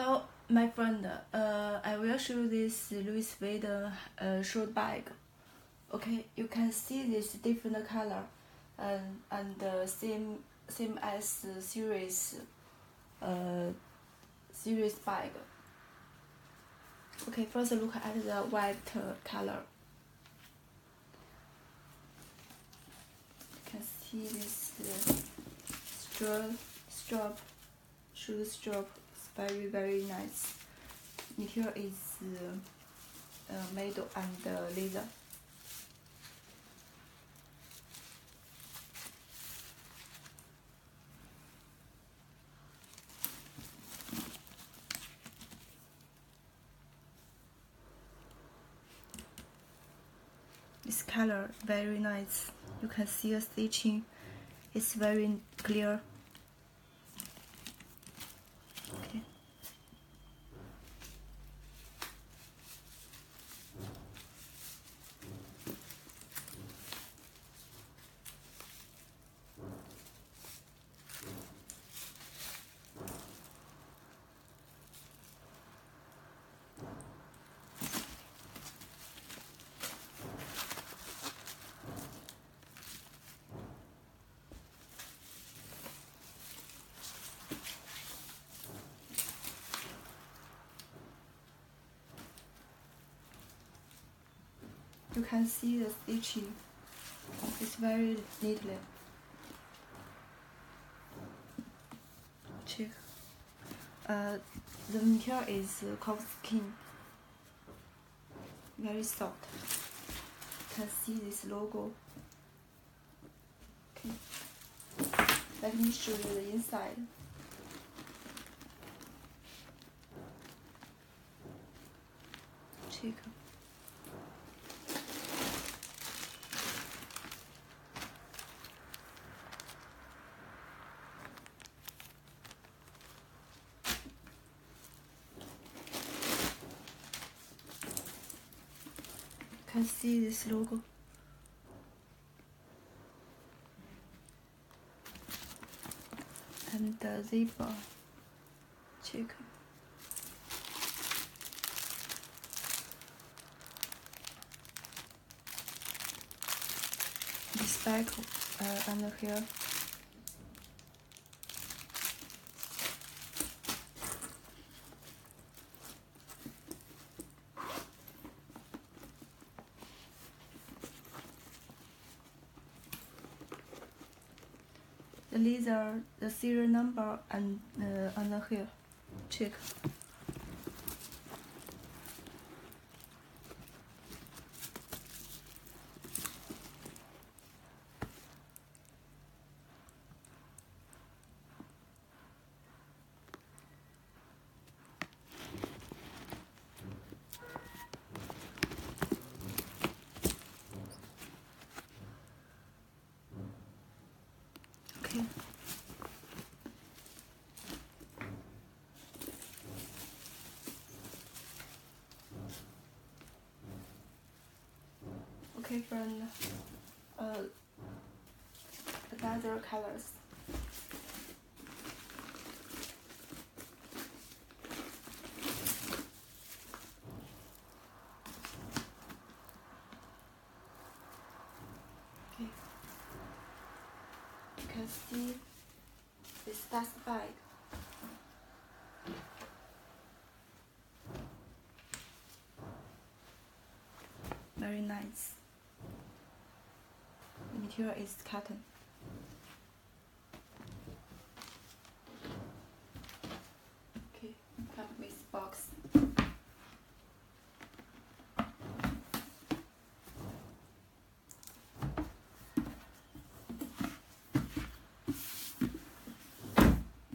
Hello, my friend. Uh, I will show this Louis Vuitton uh, short bag. Okay, you can see this different color, and and uh, same same as series, uh, series bag. Okay, first look at the white color. You can see this uh, strap, strap, shoe strap very very nice. Here is uh, uh, made and uh, leather. This color very nice. You can see a stitching. It's very clear. You can see the stitching. It's very neatly. Check. Uh, the material is uh, cow skin. Very soft. You can see this logo. Okay. Let me show you the inside. Check. Can see this logo. And the zebra chicken. This back uh, under here. Laser, the serial number, and uh, under here. Check. Okay. Okay, friend. Uh, another colors. Okay. You can see this dust bag. Very nice. Material is cotton. Okay, box.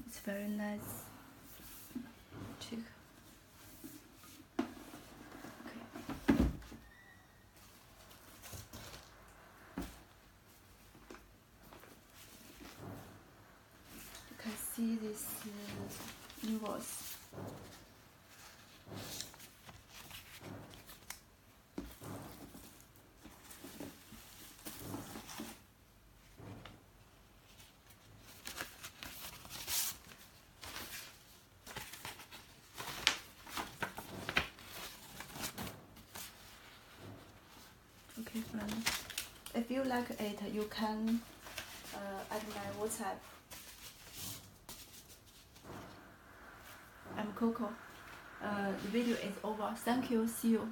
It's very nice. Check. see this uh, invoice. Okay, friends. If you like it, you can uh, add my WhatsApp I'm Coco. Uh, the video is over. Thank you. See you.